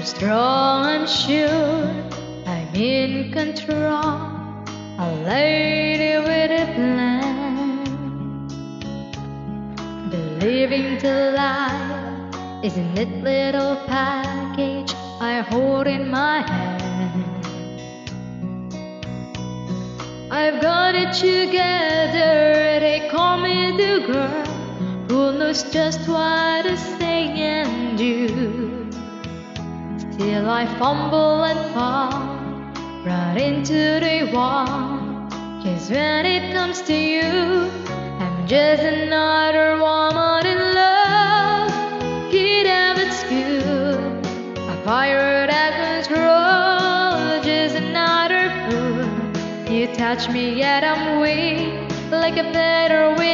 I'm strong, I'm sure I'm in control. A lady with a plan. Believing to life is a neat little package I hold in my hand. I've got it together, they call me the girl who knows just what to say. Still, I fumble and fall right into the wall. Cause when it comes to you, I'm just another woman in love. Out of school, a fire that control, just another fool. You touch me, yet I'm weak, like a better wind.